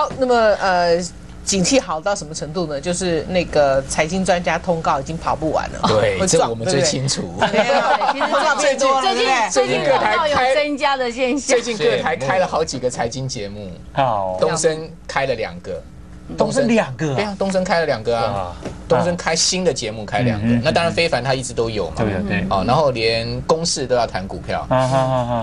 好，那么呃，景气好到什么程度呢？就是那个财经专家通告已经跑不完了，对，这我们最对不对清楚。对啊，其实最近对不对？最近各台看到有开增加的现象最。近各台开了好几个财经节目，好，东升开了两个，东升两个啊，对啊，东升开了两个啊哇，东升开新的节目开两个那当然非凡他一直都有嘛，对对对，哦，然后连公视都要谈股票，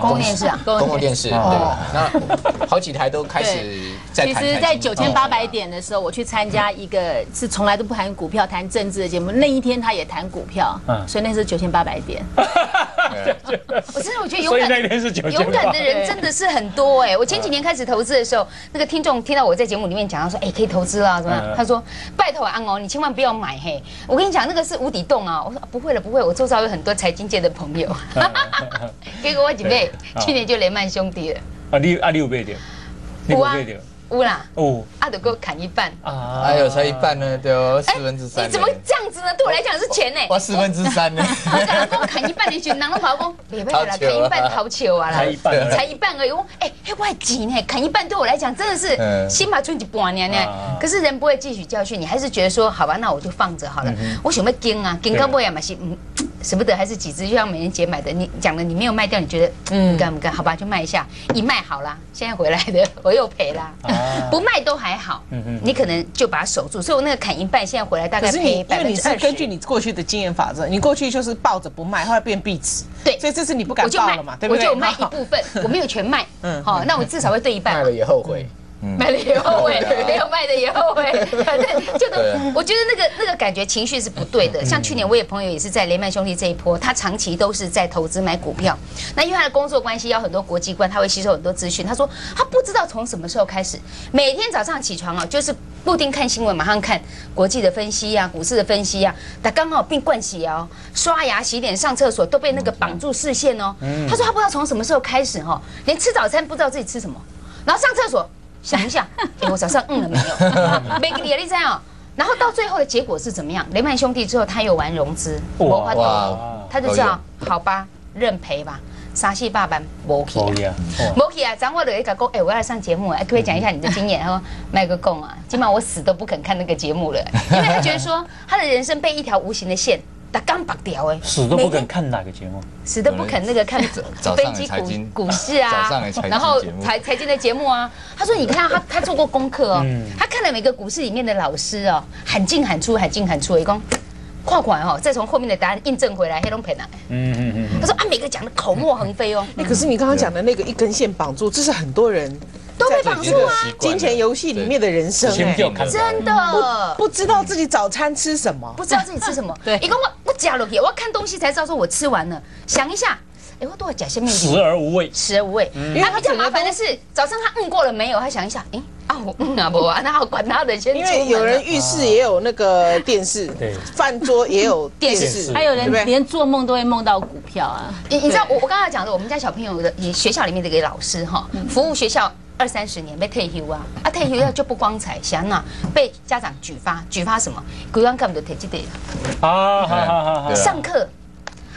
公共电视啊，公共电视对。哦，那好几台都开始在其实。在九千八百哦。点的时候，我去参加一个是从来都不谈股票、谈政治的节目，那一天他也谈股票，嗯。所以那是九千八百点。我真的我觉得勇敢。勇敢的人真的是很多哎、我前几年开始投资的时候，那个听众听到我在节目里面讲他说，哎、可以投资啦，怎么样？嗯他说，拜托安哦，你千万不要买嘿。我跟你讲，那个是无底洞啊。我说、啊不会了，不会，我周遭有很多财经界的朋友。结果我几倍，嗯去年就雷曼兄弟了，啊，你啊你有买掉，你有买掉乌啦，哦啊，得给我砍一半。啊，还有才一半呢，对哦，四哎分之三。你怎么这样子呢？对我来讲是钱呢、哇，四分之三呢？我讲跟我砍一半的时候，人都跑讲，别别啦，砍一半逃球啊啦，才一半而已才一半而已。我哎，嘿，我还急呢，砍一半对我来讲真的是嗯心把存一半年呢啊。可是人不会汲取教训，你还是觉得说，好吧，那我就放着好了。我想要跟啊，跟到尾啊嘛是嗯。舍不得还是几只，就像美人姐买的，你讲的你没有卖掉，你觉得嗯不干不干？好吧，就卖一下，一卖好啦，现在回来的 我又赔啦啊，不卖都还好嗯嗯，你可能就把它守住。所以我那个砍一半，现在回来大概可是你赔因为你是百分之二十。根据你过去的经验法则，你过去就是抱着不卖，后来变壁纸，对所以这次你不敢抱了嘛，对不对？我就卖一部分，我没有全卖。嗯嗯，好，那我至少会对一半嘛卖了。也后悔。卖了也后悔，没有卖的也后悔，反正就对都，我觉得那个那个感觉情绪是不对的。像去年我有朋友也是在雷曼兄弟这一波，他长期都是在投资买股票。那因为他的工作关系要很多国际观，他会吸收很多资讯。他说他不知道从什么时候开始，每天早上起床啊，就是固定看新闻，马上看国际的分析呀、股市的分析呀、他刚好并惯洗哦，刷牙、洗脸、上厕所都被那个绑住视线哦。他说他不知道从什么时候开始哈，连吃早餐不知道自己吃什么，然后上厕所。想一下，哎，我早上嗯了没有？没给你你这样。然后到最后的结果是怎么样？雷曼兄弟之后，他又玩融资，哇他就知道，好吧，认赔吧，沙戏爸爸没去可以啊。掌握了一个讲，哎，我要来上节目，哎，可不可以讲一下你的经验？他说卖个供啊，今晚我死都不肯看那个节目了，因为他觉得说他的人生被一条无形的线打刚绑掉，哎，死都不每天肯看哪个节目，死都不肯那个看 早飞机股股市啊 然后财财经的节目啊。他说：“你看他他做过功课哦。嗯，他看了每个股市里面的老师哦，喊进喊出，喊进喊出，一共跨款哦，再从后面的答案印证回来，黑龙盆啊。嗯嗯嗯他说啊，每个讲的口沫横飞哦，哎可是你刚刚讲的那个一根线绑住，这是很多人都被绑住啊，金钱游戏里面的人生嗯，先哎。不要看，真的。”不知道自己早餐吃什么，不知道自己吃什么，对。一共我我假了去，我要看东西才知道说我吃完了。想一下，哎，我多少夹下面食而无味，食而无味。他比较麻烦的是，早上他嗯过了没有？他想一下，哎啊我嗯啊不啊，那好管他的，先因为有人浴室也有那个电视，对 饭桌也有电电视，视还有人连做梦都会梦到股票啊。你你知道我我刚才讲的，我们家小朋友的也学校里面的一个老师哈，服务学校二三十年被退休啊，啊退休了就不光彩，想哪被家长举发，举发什么？规刚干不得退这个，啊，哈哈哈哈，上课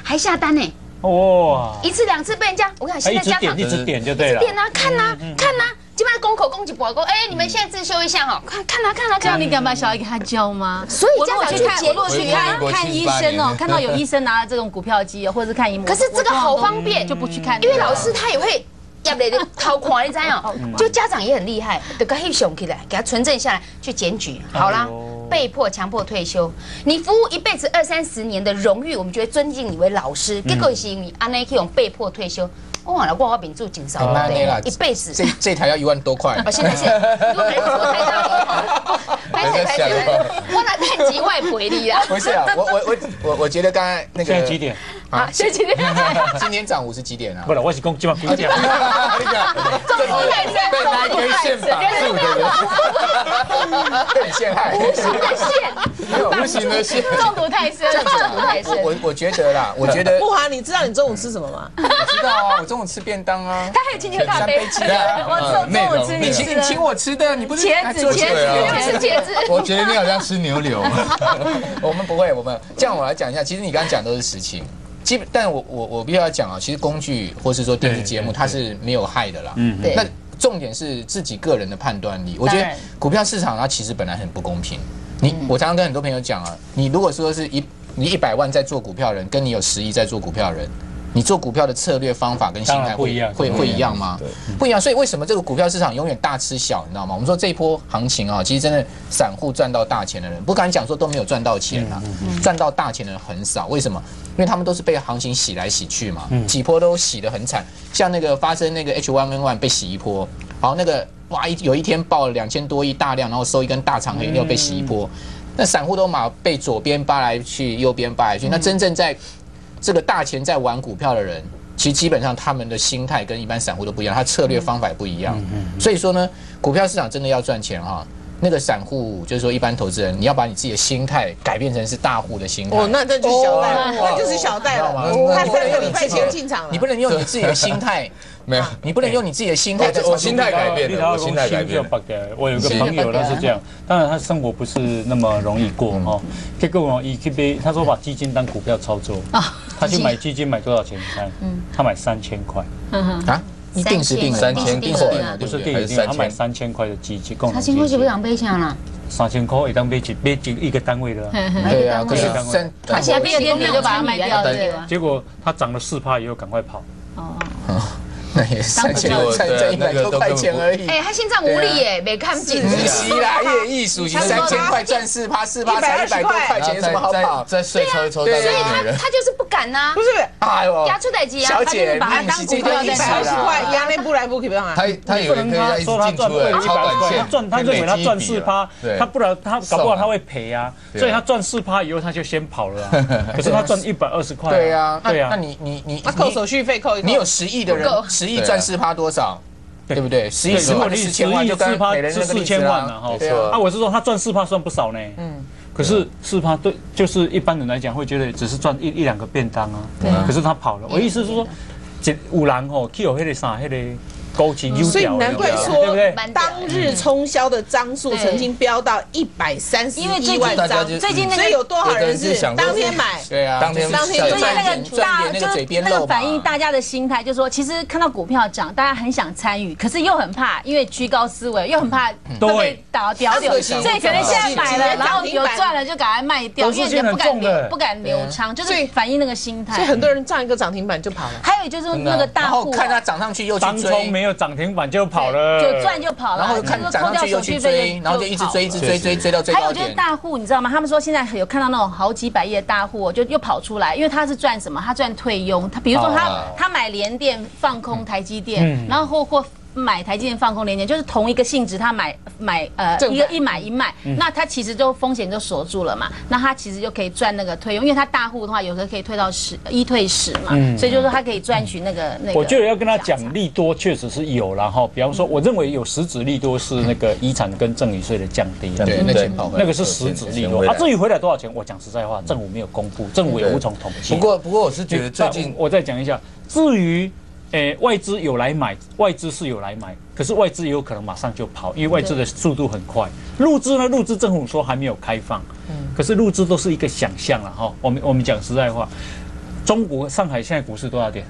还下单呢，哇，一次两次被人家，我看他一直现在家长一直点就对了，点啊看啊看啊，基本上公口公几博公，哎你们现在自修一下哈，看看呐看呐这样看呐。你敢把小孩给他教吗？所以家长去看，我如果去啊。看看医生哦，看到有医生拿了这种股票机，或者是看荧幕，可是这个好方便就不去看，因为老师他也会。要不然掏款，你知道哦？就家长也很厉害，得个黑熊起来，给他存证下来去检举，好啦被迫强迫退休。你服务一辈子二三十年的荣誉，我们觉得尊敬你为老师，结果是因为安内克用被迫退休。哇，老我我秉住警少哦那那啦一辈子。这这台要一万多块，哦，现在是，如果人说太大了，拍谁拍谁，我来看几外赔你啦。不是啊，我我我我我觉得刚才那个现在几点？好，谢谢你。今天涨五是几点啊不？了，我是讲今晚 几点？重度太深，被一根线绑住的，被你陷害，无形的线，没有无形的线。中毒太深中毒太深我。我我觉得啦，我觉得不华，你知道你中午吃什么吗？我知道啊，我中午吃便当啊，他还有请你喝咖啡三杯，鸡啊，我中中午吃你请你请我吃的，你不是茄子茄子对啊因为是茄子。我觉得你好像吃牛柳。我们不会，我们这样我来讲一下，其实你刚刚讲都是实情。基本，但我我我必须要讲啊，其实工具或是说电视节目，它是没有害的啦。嗯对那重点是自己个人的判断力。我觉得股票市场它其实本来很不公平。你我常常跟很多朋友讲啊，你如果说是一你一百万在做股票的人，跟你有十亿在做股票的人，你做股票的策略方法跟心态会一样会会一样吗？对不一样。所以为什么这个股票市场永远大吃小，你知道吗？我们说这一波行情啊，其实真的散户赚到大钱的人，不敢讲说都没有赚到钱啊，赚到大钱的人很少。为什么？因为他们都是被行情洗来洗去嘛，几波都洗得很惨。像那个发生那个 H1N1 被洗一波，好那个哇一有一天爆了两千多亿大量，然后收一根大长黑，又被洗一波。那散户都马被左边扒来去，右边扒来去。那真正在这个大钱在玩股票的人，其实基本上他们的心态跟一般散户都不一样，他策略方法也不一样。所以说呢，股票市场真的要赚钱哈。那个散户就是说，一般投资人，你要把你自己的心态改变成是大户的心态。哦，那这就是小贷哦了，那就是小贷了。他不能用一块钱进场了，你不能用你自己的心态，没有，你不能用你自己的心态我心态改变我心态改变。我有个朋友他是这样，当然他生活不是那么容易过哦。结果我一去被他说把基金当股票操作。他去买基金买多少钱？你猜？他买三千块，啊，一定时定三千定块时定额，不是？定一定，他买三千块的基金，共同基金他辛苦就不。想背下了，三千块一当买几买几一个单位的。啊，对啊，可是对啊三，而且还第二天你就把它卖掉对对结果它涨了四趴以后赶快跑，那也三千多才才一百多块钱而已。哎，他心脏无力耶，没看紧。不是啦，业艺术型三千块赚四趴，四趴才一百多块钱，有什么好跑？再睡抽一抽，对啊所以他。他就是不敢呐不，是哎呦压出代机啊，小姐，他就是把它你当股票是这个意思一百二十块啦。压那不来不去不啊？他他以为可以这样一直进出的超短他线，赚他认为他赚四趴对，他不然他搞不好他会赔啊，对啊所以他赚四趴以后他就先跑了啊。可是他赚一百二十块，对呀，那对啊，那你你你他扣手续费扣你有十亿的人十亿赚四趴多少？对不对？十亿十万对如果你四千万，就跟十亿四趴是四千万啦了哈啊啊，我是说他赚四趴算不少呢。嗯，可是四趴对，就是一般人来讲会觉得只是赚一一两个便当啊。对啊可是他跑了，我意思是说，五郎吼去有迄个啥，迄个枸杞丢所以，难怪对不说对？当日冲销的张数曾经飙到一百三十因为最近一万张，最近那个所以有多少人是有的人是想说当天买？对啊，当天就是当天所以那个大一点那个那个反映大家的心态，就是说，其实看到股票涨，大家很想参与，可是又很怕，因为居高思维，又很怕会被倒掉掉，所以可能现在买了，然后有赚了就赶快卖掉，因为你不敢不敢留仓，就是反映那个心态。所以很多人涨一个涨停板就跑了。还有就是那个大户看它涨上去又去冲追，没有涨停板就跑了，就赚就跑了，然后看就是涨上去又去追，然后就一直追，一直追，追追到最高还有就是。大户，你知道吗？他们说现在有看到那种好几百亿的大户，就又跑出来，因为他是赚什么？他赚退佣。他比如说他、哦他买联电放空台积电，然后或或。买台积电放空联电，就是同一个性质，他买买呃一个一买一卖，那他其实就风险就锁住了嘛，那他其实就可以赚那个退佣，因为他大户的话，有时候可以退到十一退十嘛，所以就是说他可以赚取那个那个。我觉得要跟他讲利多确实是有然后比方说，我认为有实质利多是那个遗产跟赠与税的降低，对，那钱跑回来那个是实质利多。啊，至于回来多少钱，我讲实在话，政府没有公布，政府也无从统计。不过不过我是觉得最近我再讲一下，至于。诶，外资有来买，外资是有来买，可是外资也有可能马上就跑，因为外资的速度很快。入资呢，入资政府说还没有开放，可是入资都是一个想象了哈。我们我们讲实在话，中国上海现在股市多少点？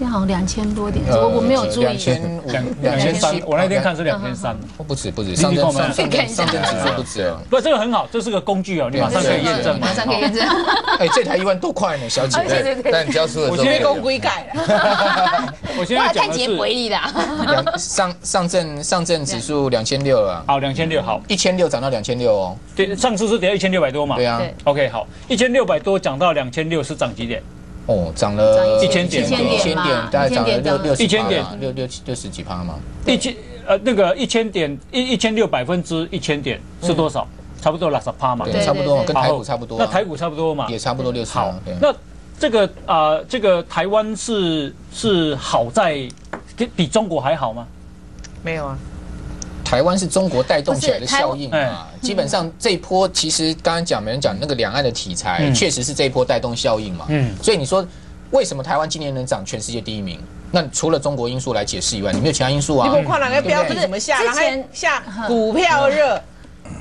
现在好像两千多点，我我没有注意。两千五、两两千三，我那天看是两千三。不止不止，上证上证看一下上证指数不止哦。不，这个很好，这是个工具哦，你马上可以验证嘛。马上可以验证。哎，这台一万多块呢，小姐。对对对，但你交出的时候我现在没有公归改了，我现在哇，讲的太节回是力啦。两上上证上证指数两千六了，好两千六，好，一千六涨到两千六哦。对，上次是跌到一千六百多嘛。对啊，OK，好，一千六百多涨到两千六是涨几点？哦，涨了一千点一千嘛点，大概涨了六六十一千点六六六十几趴嘛。一千呃那个一千点一一千六百分之一千点是多少？差不多六十趴嘛。对，差不多，对跟台股差不多啊。那台股差不多嘛。也差不多六十。好，那这个啊、呃这个台湾是是好在比比中国还好吗？没有啊，台湾是中国带动起来的效应嘛。基本上这一波其实刚刚讲，没人讲那个两岸的题材，嗯确实是这一波带动效应嘛。嗯所以你说为什么台湾今年能涨全世界第一名？那除了中国因素来解释以外，你没有其他因素啊你。不看哪个标准怎么下，然后之前下股票热，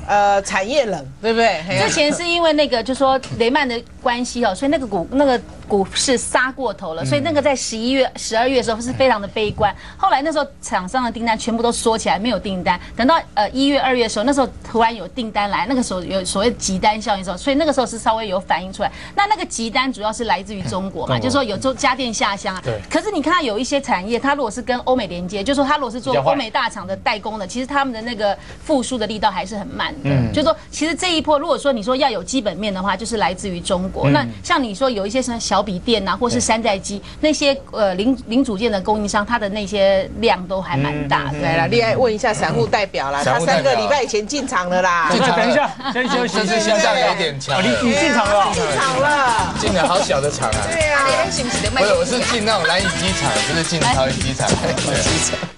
呃，产业冷，对不对？之前是因为那个，就说雷曼的关系哦，所以那个股那个股市杀过头了，所以那个在十一月、十二月的时候是非常的悲观。后来那时候厂商的订单全部都缩起来，没有订单。等到呃一月、二月的时候，那时候突然有订单来，那个时候有所谓急单效应的时候，所以那个时候是稍微有反映出来。那那个急单主要是来自于中国嘛，就是说有做家电下乡啊。对可是你看到有一些产业，它如果是跟欧美连接，就是说它如果是做欧美大厂的代工的，其实他们的那个复苏的力道还是很慢的。嗯就是说，其实这一波如果说你说要有基本面的话，就是来自于中国。那像你说有一些什么小笔电啊，或是山寨机那些呃零零组件的供应商，它的那些量都还蛮大的。对了，厉害，问一下散户代表啦，他三个礼拜以前进场了啦，进场等一下，先休息。这次心脏有点强哦，，你你进场了哦。进场了，进了好小的场啊！对啊。是不是的卖不是，我是进那种蓝雨机场，不是进超级机场。